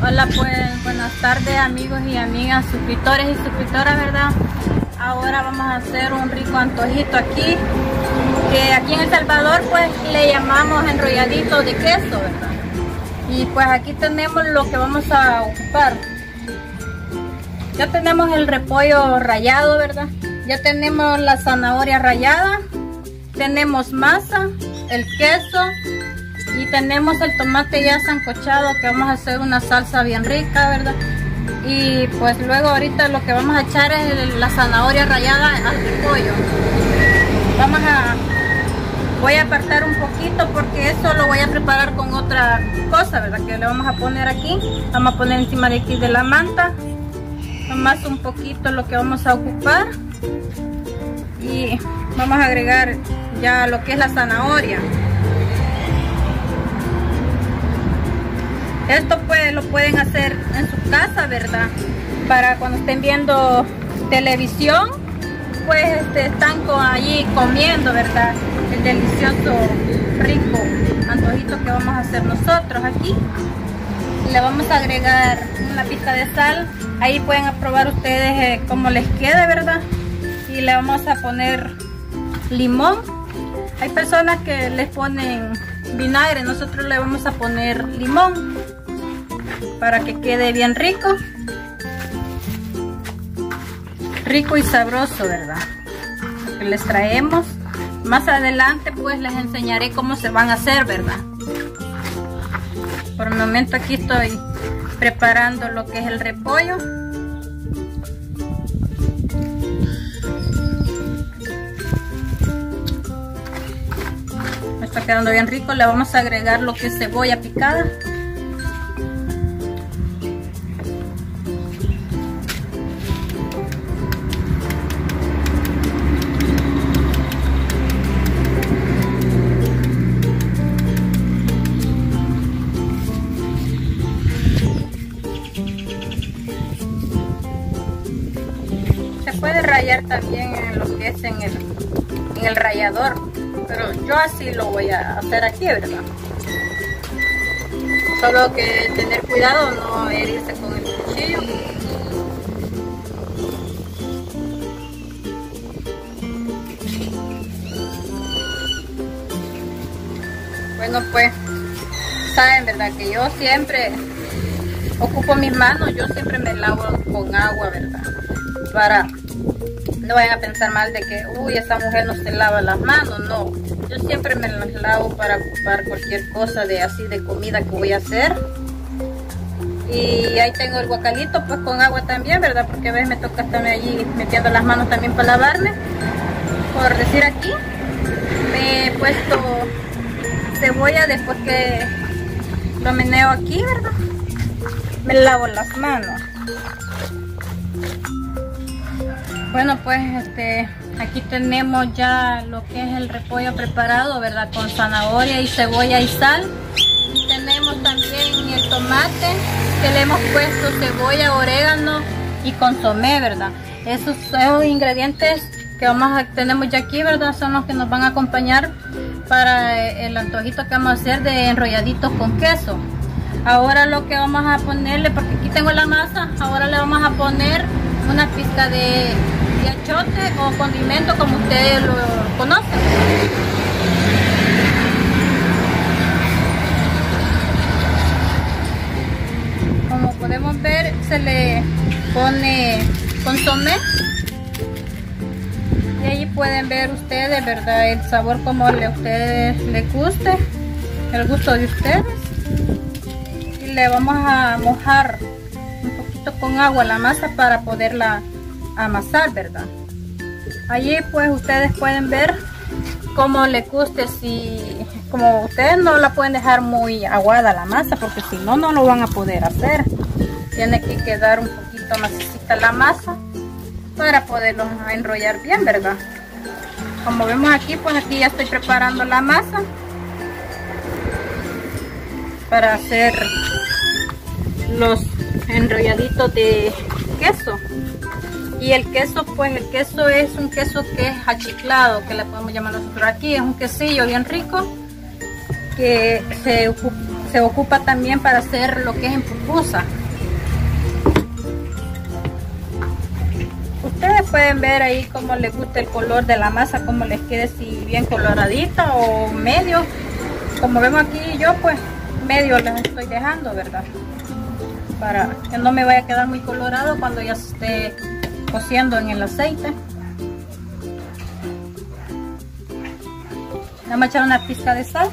Hola pues, buenas tardes amigos y amigas, suscriptores y suscriptoras, ¿verdad? Ahora vamos a hacer un rico antojito aquí, que aquí en El Salvador pues le llamamos enrolladito de queso, ¿verdad? Y pues aquí tenemos lo que vamos a ocupar. Ya tenemos el repollo rallado, ¿verdad? Ya tenemos la zanahoria rallada, tenemos masa, el queso, y tenemos el tomate ya sancochado que vamos a hacer una salsa bien rica, ¿verdad? Y pues luego ahorita lo que vamos a echar es la zanahoria rallada al repollo. Vamos a... Voy a apartar un poquito porque eso lo voy a preparar con otra cosa, ¿verdad? Que le vamos a poner aquí. Vamos a poner encima de aquí de la manta. Nomás un poquito lo que vamos a ocupar. Y vamos a agregar ya lo que es la zanahoria. Esto pues lo pueden hacer en su casa, ¿verdad? Para cuando estén viendo televisión, pues este, están allí comiendo, ¿verdad? El delicioso, rico antojito que vamos a hacer nosotros aquí. Le vamos a agregar una pizca de sal. Ahí pueden probar ustedes eh, cómo les quede, ¿verdad? Y le vamos a poner limón. Hay personas que les ponen vinagre, nosotros le vamos a poner limón para que quede bien rico. Rico y sabroso verdad que les traemos. Más adelante pues les enseñaré cómo se van a hacer verdad por el momento aquí estoy preparando lo que es el repollo. Está quedando bien rico. Le vamos a agregar lo que es cebolla picada también en lo que es en el, en el rallador pero yo así lo voy a hacer aquí verdad solo que tener cuidado no herirse con el cuchillo. Bueno pues saben verdad que yo siempre ocupo mis manos yo siempre me lavo con agua verdad para no vayan a pensar mal de que, uy, esta mujer no se lava las manos, no. Yo siempre me las lavo para ocupar cualquier cosa de así de comida que voy a hacer. Y ahí tengo el guacalito, pues con agua también, ¿verdad? Porque a veces me toca estarme allí metiendo las manos también para lavarme. Por decir aquí, me he puesto cebolla después que lo meneo aquí, ¿verdad? Me lavo las manos. Bueno, pues este, aquí tenemos ya lo que es el repollo preparado, ¿verdad? Con zanahoria y cebolla y sal. Y tenemos también el tomate, que le hemos puesto cebolla, orégano y consomé, ¿verdad? Esos, esos ingredientes que vamos a, tenemos ya aquí, ¿verdad? Son los que nos van a acompañar para el antojito que vamos a hacer de enrolladitos con queso. Ahora lo que vamos a ponerle, porque aquí tengo la masa, ahora le vamos a poner una pizca de de achote o condimento como ustedes lo conocen. Como podemos ver se le pone consomé y ahí pueden ver ustedes, ¿verdad? El sabor como le, a ustedes les guste, el gusto de ustedes. Y le vamos a mojar con agua la masa para poderla amasar, ¿verdad? Allí pues ustedes pueden ver cómo le guste si como ustedes no la pueden dejar muy aguada la masa porque si no no lo van a poder hacer tiene que quedar un poquito masita la masa para poderlo enrollar bien verdad como vemos aquí pues aquí ya estoy preparando la masa para hacer los enrolladitos de queso y el queso, pues el queso es un queso que es achiclado, que le podemos llamar nosotros aquí. Es un quesillo bien rico que se se ocupa también para hacer lo que es en pupusa. Ustedes pueden ver ahí cómo les gusta el color de la masa, cómo les quede si bien coloradita o medio. Como vemos aquí yo pues medio les estoy dejando, ¿verdad? Para que no me vaya a quedar muy colorado cuando ya se esté cociendo en el aceite. Vamos a echar una pizca de sal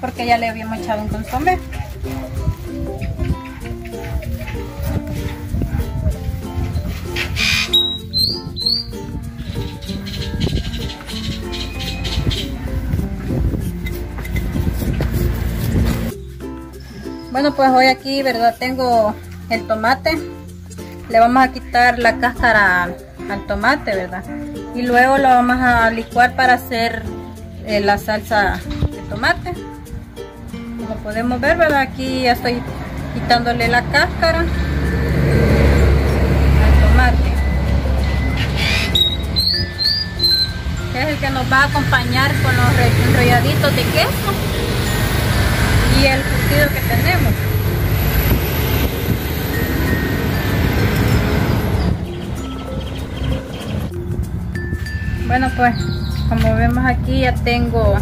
porque ya le habíamos echado un consomé. Bueno, pues hoy aquí, ¿verdad? Tengo el tomate. Le vamos a quitar la cáscara al tomate, ¿verdad? Y luego lo vamos a licuar para hacer eh, la salsa de tomate. Como podemos ver, ¿verdad? Aquí ya estoy quitándole la cáscara al tomate. Es el que nos va a acompañar con los enrolladitos de queso el curtido que tenemos. Bueno pues como vemos aquí ya tengo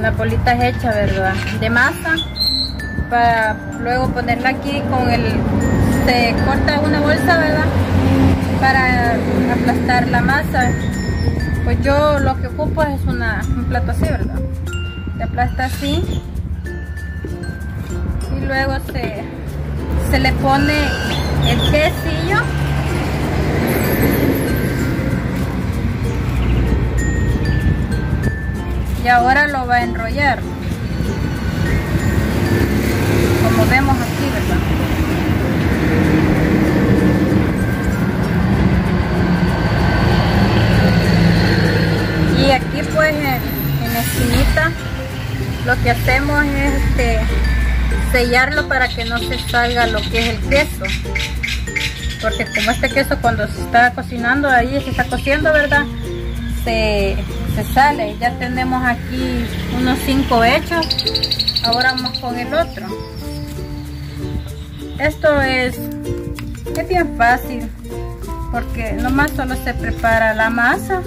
las bolitas hechas verdad de masa para luego ponerla aquí con el se corta una bolsa verdad para aplastar la masa. Pues yo lo que ocupo es una, un plato así verdad se aplasta así luego se, se le pone el quesillo. Y ahora lo va a enrollar. Como vemos aquí verdad y aquí pues en, en la esquinita lo que hacemos es este sellarlo para que no se salga lo que es el queso. Porque como este queso cuando se está cocinando ahí se está cociendo verdad se, se sale. Ya tenemos aquí unos 5 hechos. Ahora vamos con el otro. Esto es es bien fácil porque nomás solo se prepara la masa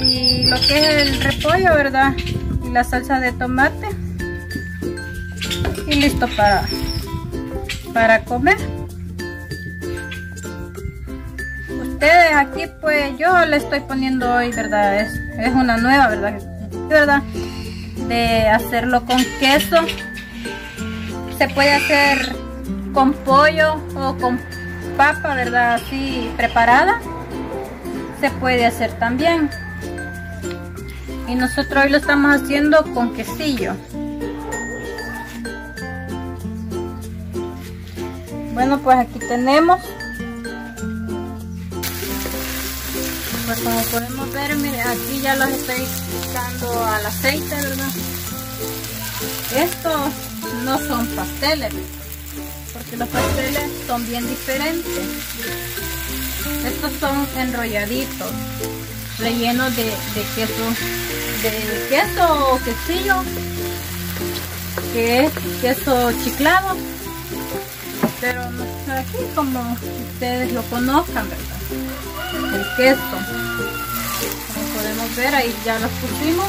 y lo que es el repollo verdad y la salsa de tomate listo para, para comer. Ustedes aquí pues yo le estoy poniendo hoy, ¿verdad? Es, es una nueva, ¿verdad? ¿verdad? De hacerlo con queso. Se puede hacer con pollo o con papa, ¿verdad? Así preparada. Se puede hacer también. Y nosotros hoy lo estamos haciendo con quesillo. Bueno, pues aquí tenemos. Pues como podemos ver, mire, aquí ya los estoy echando al aceite, ¿verdad? Estos no son pasteles, porque los pasteles son bien diferentes. Estos son enrolladitos, rellenos de, de queso, de queso o quesillo, que es queso chiclado pero aquí como ustedes lo conozcan, ¿verdad? El queso. Como podemos ver, ahí ya los pusimos.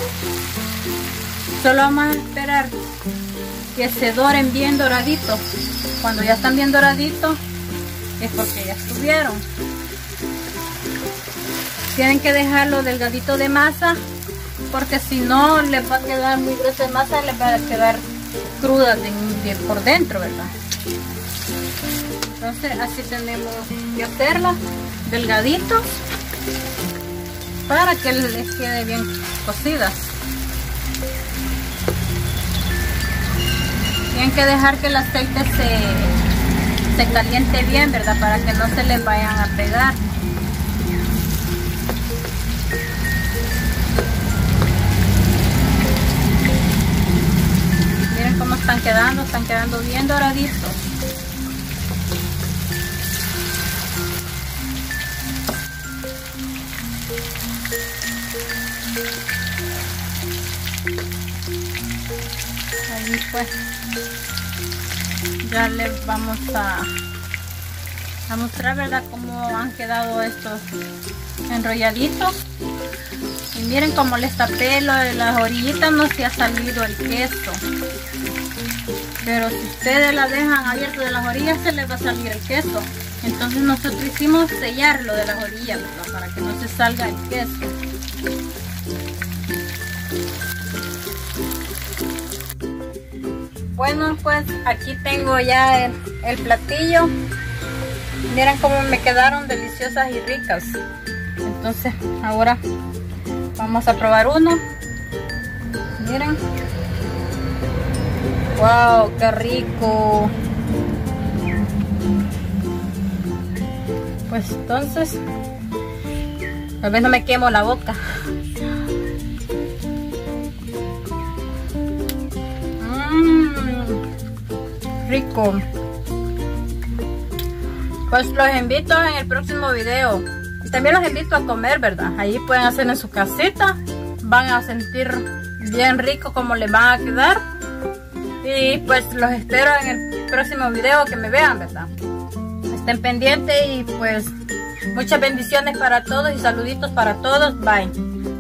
Solo vamos a esperar que se doren bien doraditos. Cuando ya están bien doraditos, es porque ya estuvieron. Tienen que dejarlo delgadito de masa, porque si no les va a quedar muy gruesa de masa, les va a quedar cruda por dentro, ¿verdad? Entonces así tenemos que hacerla delgadito para que les quede bien cocida. Tienen que dejar que el aceite se, se caliente bien verdad para que no se les vayan a pegar. Miren cómo están quedando están quedando bien doraditos ahí pues ya les vamos a, a mostrar verdad cómo han quedado estos enrolladitos. Y miren cómo les tapé lo de las orillitas no se ha salido el queso. Pero si ustedes la dejan abierto de las orillas se les va a salir el queso. Entonces nosotros hicimos sellarlo de las orillas para que no se salga el queso bueno pues aquí tengo ya el, platillo. Miren cómo me quedaron deliciosas y ricas. Entonces ahora vamos a probar uno. Miren. Wow qué rico. Pues entonces tal vez no me quemo la boca rico. Pues los invito en el próximo video. Y también los invito a comer, ¿verdad? Ahí pueden hacer en su casita. Van a sentir bien rico como les van a quedar. Y pues los espero en el próximo video que me vean, ¿verdad? Estén pendientes y pues muchas bendiciones para todos y saluditos para todos. Bye.